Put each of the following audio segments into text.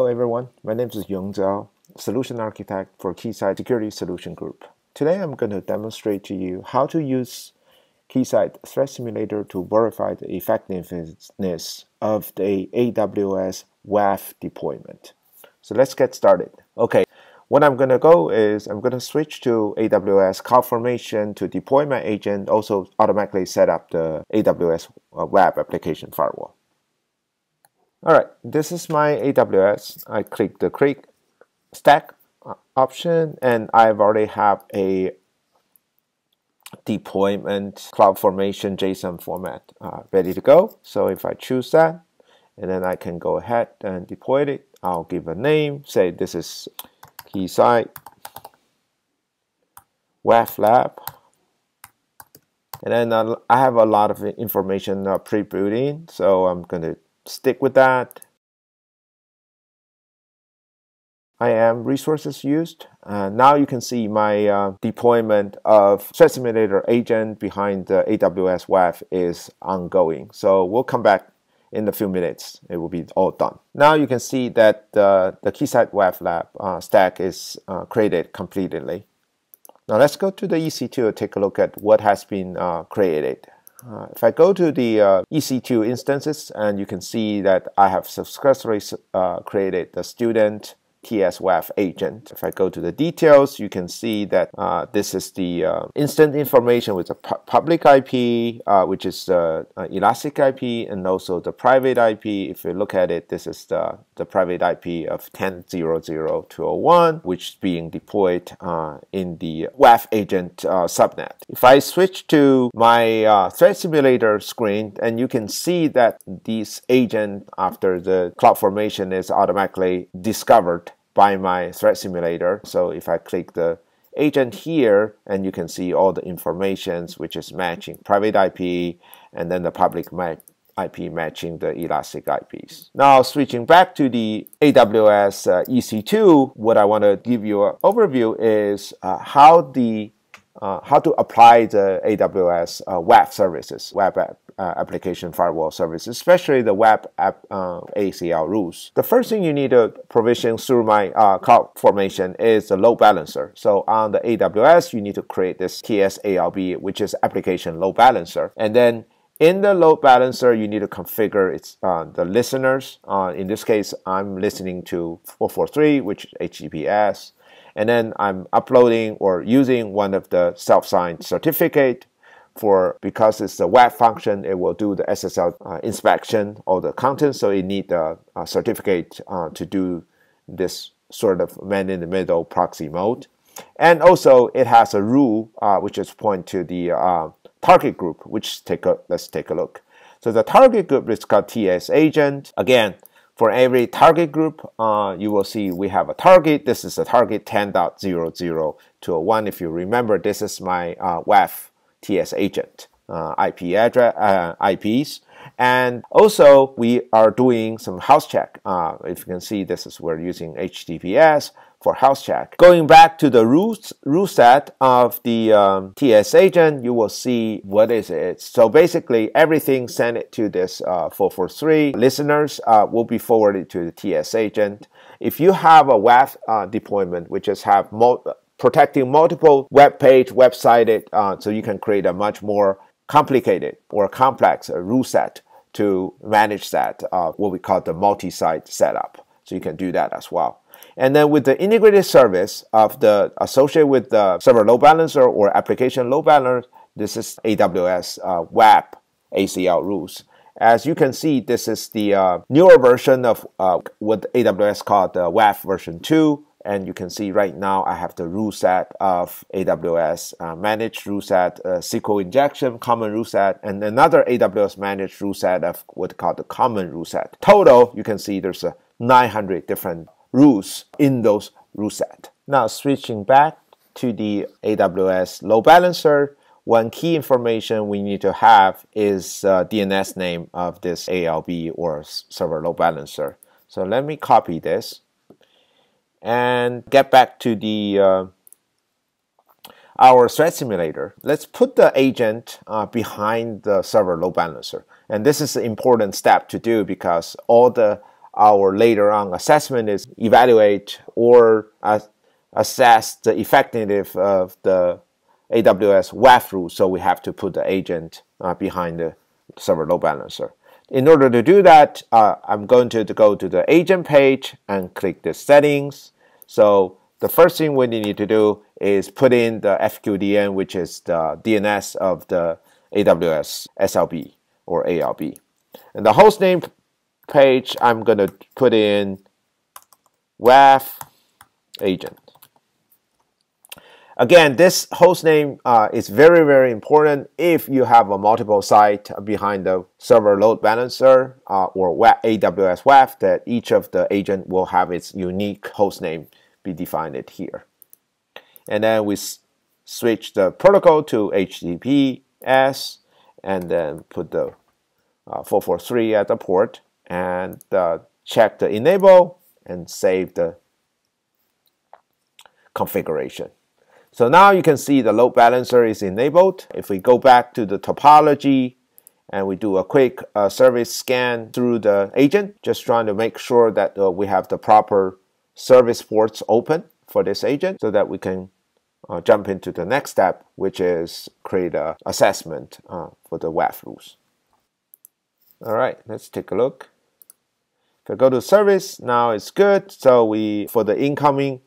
Hello everyone, my name is Yong Zhao, Solution Architect for Keysight Security Solution Group. Today I'm going to demonstrate to you how to use Keysight Threat Simulator to verify the effectiveness of the AWS WAF deployment. So let's get started. Okay, what I'm going to go is I'm going to switch to AWS CloudFormation to deploy my agent, also automatically set up the AWS uh, Web Application Firewall. All right, this is my AWS. I click the create stack option and I've already have a deployment CloudFormation JSON format uh, ready to go. So if I choose that, and then I can go ahead and deploy it. I'll give a name, say this is Keysight WAF Lab. And then I have a lot of information uh, pre-built in, so I'm going to stick with that. IAM resources used. Uh, now you can see my uh, deployment of Threat Simulator agent behind the AWS WAF is ongoing. So we'll come back in a few minutes. It will be all done. Now you can see that uh, the Keysight WAF Lab uh, stack is uh, created completely. Now let's go to the EC2 and take a look at what has been uh, created. Uh, if I go to the uh, EC2 instances, and you can see that I have successfully uh, created the student TSWAF agent. If I go to the details, you can see that uh, this is the uh, instant information with the pu public IP, uh, which is the uh, elastic IP, and also the private IP. If you look at it, this is the, the private IP of 10.0.0.201, which is being deployed uh, in the WAF agent uh, subnet. If I switch to my threat simulator screen, and you can see that this agent, after the CloudFormation is automatically discovered by my threat simulator. So if I click the agent here, and you can see all the informations which is matching private IP and then the public IP matching the elastic IPs. Now switching back to the AWS uh, EC2, what I want to give you an overview is uh, how the uh, how to apply the AWS uh, web services, web app, uh, application firewall service, especially the web app uh, ACL rules. The first thing you need to provision through my uh, cloud formation is the load balancer. So on the AWS, you need to create this TSALB, which is application load balancer. And then in the load balancer, you need to configure its uh, the listeners. Uh, in this case, I'm listening to 443, which is HTTPS. And then I'm uploading or using one of the self-signed certificate for because it's a web function, it will do the SSL uh, inspection of the content. So it need a, a certificate uh, to do this sort of man-in-the-middle proxy mode. And also it has a rule uh, which is point to the uh, target group, which take a, let's take a look. So the target group is called TS agent. Again, for every target group, uh, you will see we have a target. This is a target 10.00201. If you remember, this is my uh, WAF TS agent uh, IP address uh, IPs. And also, we are doing some health check. Uh, if you can see, this is we're using HTTPS for health check. Going back to the rules rule set of the um, TS agent, you will see what is it. So basically, everything sent it to this uh, 443 listeners uh, will be forwarded to the TS agent. If you have a WAF uh, deployment, which is have protecting multiple web page, website, uh, so you can create a much more complicated or complex uh, rule set to manage that, uh, what we call the multi-site setup. So you can do that as well. And then with the integrated service of the associated with the server load balancer or application load balancer, this is AWS uh, Web ACL rules. As you can see, this is the uh, newer version of uh, what AWS called the WAF version 2 and you can see right now I have the rule set of AWS uh, managed rule set, uh, SQL injection, common rule set, and another AWS managed rule set of what called the common rule set. Total, you can see there's a 900 different rules in those rule set. Now switching back to the AWS load balancer, one key information we need to have is uh, DNS name of this ALB or server load balancer. So let me copy this and get back to the uh, our threat simulator. Let's put the agent uh, behind the server load balancer. And this is an important step to do because all the our later on assessment is evaluate or uh, assess the effectiveness of the AWS WAF rule. So we have to put the agent uh, behind the server load balancer. In order to do that, uh, I'm going to, to go to the agent page and click the settings. So the first thing we need to do is put in the FQDN, which is the DNS of the AWS SLB or ALB. And the hostname page, I'm going to put in WAF agent. Again, this hostname uh, is very, very important if you have a multiple site behind the server load balancer uh, or AWS WAF that each of the agent will have its unique hostname be defined here. And then we switch the protocol to HTTPS and then put the uh, 443 at the port and uh, check the enable and save the configuration. So now you can see the load balancer is enabled. If we go back to the topology and we do a quick uh, service scan through the agent, just trying to make sure that uh, we have the proper service ports open for this agent so that we can uh, jump into the next step, which is create a assessment uh, for the WAF rules. All right, let's take a look. If I go to service, now it's good. So we, for the incoming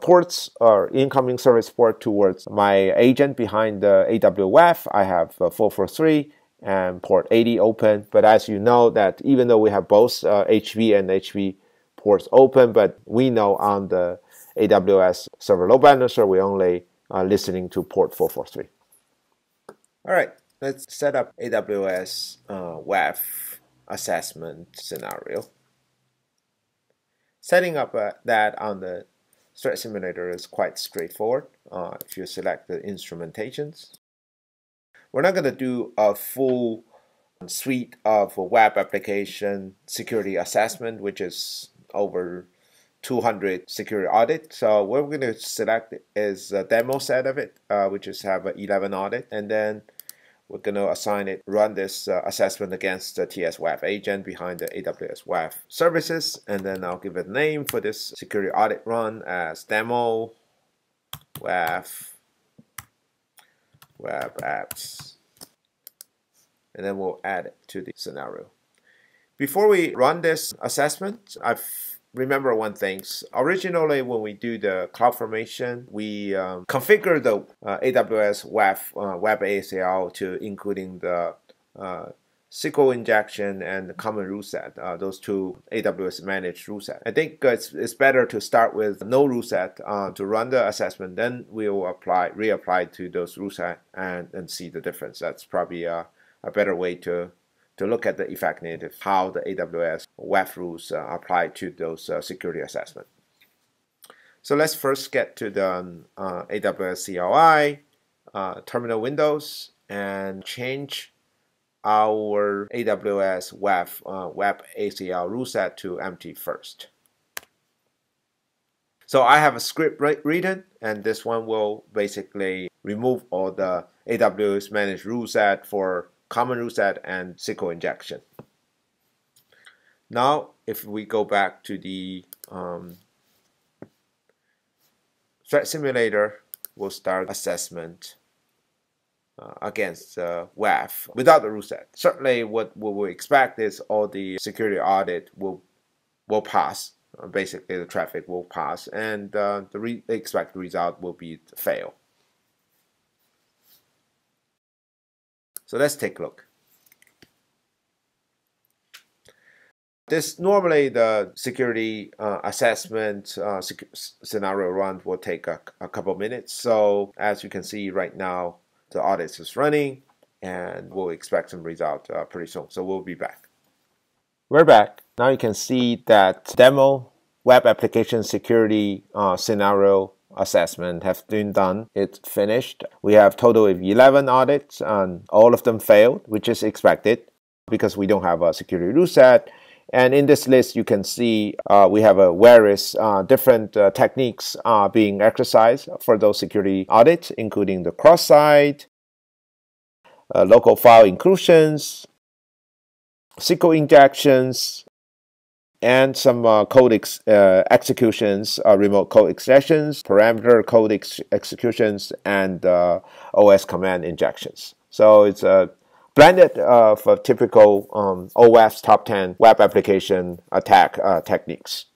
ports or incoming service port towards my agent behind the AWF, I have uh, 443 and port 80 open. But as you know that even though we have both uh, HV and HV ports open, but we know on the AWS server load balancer, we only uh, listening to port 443. All right, let's set up AWS uh, WAF assessment scenario. Setting up uh, that on the Threat Simulator is quite straightforward uh, if you select the instrumentations. We're not going to do a full suite of web application security assessment, which is over 200 security audit. So what we're going to select is a demo set of it, uh, which is have 11 audit, and then we're going to assign it, run this uh, assessment against the TS WAF agent behind the AWS WAF services, and then I'll give it a name for this security audit run as demo WAF web apps, and then we'll add it to the scenario. Before we run this assessment, I've remember one thing. Originally, when we do the cloud formation, we um, configure the uh, AWS WAF, uh, Web ACL to including the uh, SQL injection and common rule set, uh, those two AWS managed rule set. I think it's, it's better to start with no rule set uh, to run the assessment, then we'll apply, reapply to those rule set and, and see the difference. That's probably a, a better way to to look at the effectiveness, how the AWS WAF rules uh, apply to those uh, security assessment. So let's first get to the um, uh, AWS CLI uh, terminal windows and change our AWS WAF uh, web ACL rule set to empty first. So I have a script written, and this one will basically remove all the AWS managed rule set for common set and SQL injection. Now, if we go back to the um, threat simulator, we'll start assessment uh, against uh, WAF without the set. Certainly, what, what we expect is all the security audit will will pass. Basically, the traffic will pass, and uh, the expected result will be fail. So let's take a look. This normally the security uh, assessment uh, sec scenario run will take a, a couple minutes. So as you can see right now, the audit is running and we'll expect some result uh, pretty soon. So we'll be back. We're back. Now you can see that demo web application security uh, scenario assessment have been done. It's finished. We have total of 11 audits and all of them failed, which is expected because we don't have a security rule set. And in this list, you can see uh, we have a various uh, different uh, techniques uh, being exercised for those security audits, including the cross-site, uh, local file inclusions, SQL injections, and some uh, code ex uh, executions, uh, remote code extensions, parameter code ex executions, and uh, OS command injections. So it's a blended of typical um, OWASP top 10 web application attack uh, techniques.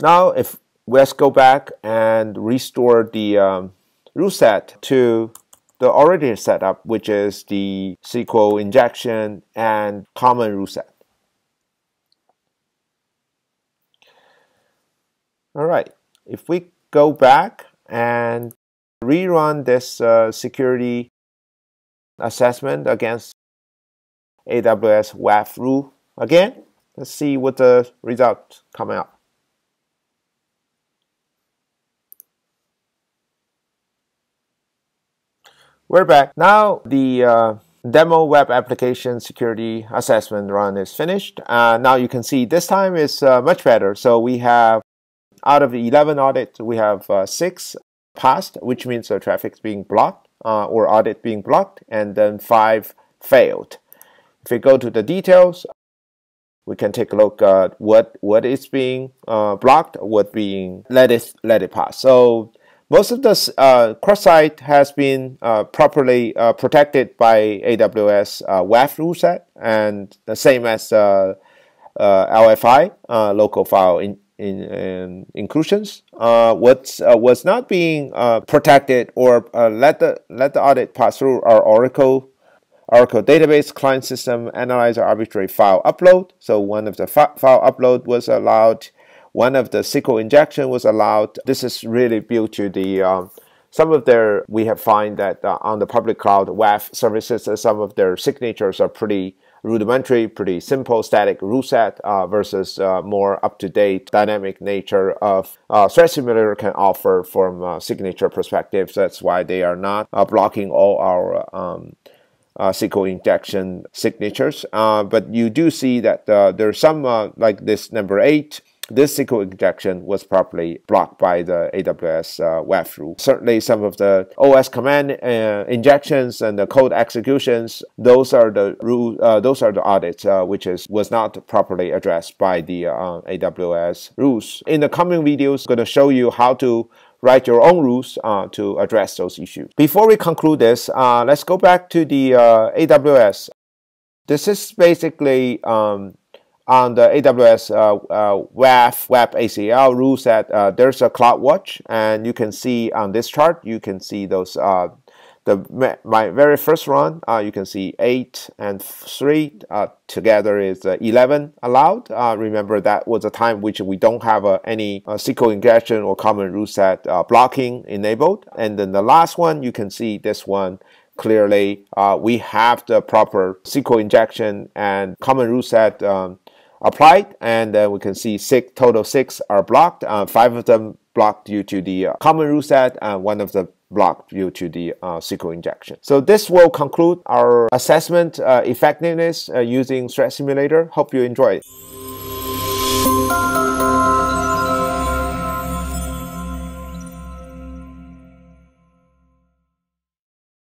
Now, if let's go back and restore the um, rule set to the original setup, which is the SQL injection and common rule set. All right, if we go back and rerun this uh, security assessment against AWS WAF rule again, let's see what the result come out. We're back. Now the uh, demo web application security assessment run is finished. Uh, now you can see this time is uh, much better. So we have out of 11 audits, we have uh, six passed, which means the traffic is being blocked uh, or audit being blocked, and then five failed. If we go to the details, we can take a look at what what is being uh, blocked, what being let it let it pass. So most of the uh, cross-site has been uh, properly uh, protected by AWS uh, WAF rule set, and the same as uh, LFI, local file in, in, in inclusions. what was not being protected or let the let the audit pass through our Oracle Oracle database client system analyzer arbitrary file upload. So one of the file upload was allowed one of the SQL injection was allowed. This is really built to the um, some of their we have find that uh, on the public cloud WAF services, uh, some of their signatures are pretty rudimentary, pretty simple static rule set uh, versus uh, more up-to-date dynamic nature of uh, Threat Simulator can offer from signature perspective. So that's why they are not uh, blocking all our um, uh, SQL injection signatures. Uh, but you do see that there's some like this number eight this SQL injection was properly blocked by the AWS uh, WAF rule. Certainly, some of the OS command uh, injections and the code executions, those are the rule, uh, those are the audits uh, which is was not properly addressed by the uh, AWS rules. In the coming videos, I'm going to show you how to write your own rules uh, to address those issues. Before we conclude this, uh, let's go back to the uh, AWS. This is basically um, on the AWS uh, uh, WAF Web ACL rule set, uh, there's a CloudWatch, and you can see on this chart, you can see those. Uh, the my very first run, uh, you can see eight and three uh, together is eleven allowed. remember that was a time which we don't have any SQL injection or common rule set blocking enabled. And then the last one, you can see this one clearly uh, we have the proper SQL injection and common rule set um, applied and uh, we can see six total six are blocked uh, five of them blocked due to the uh, common rule set and one of them blocked due to the uh, SQL injection. So this will conclude our assessment effectiveness using Threat Simulator. Hope you enjoy it.